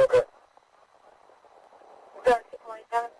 Okay. Go to 27.